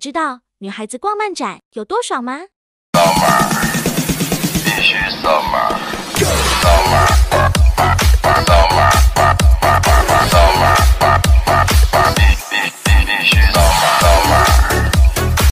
知道女孩子逛漫展有多爽吗？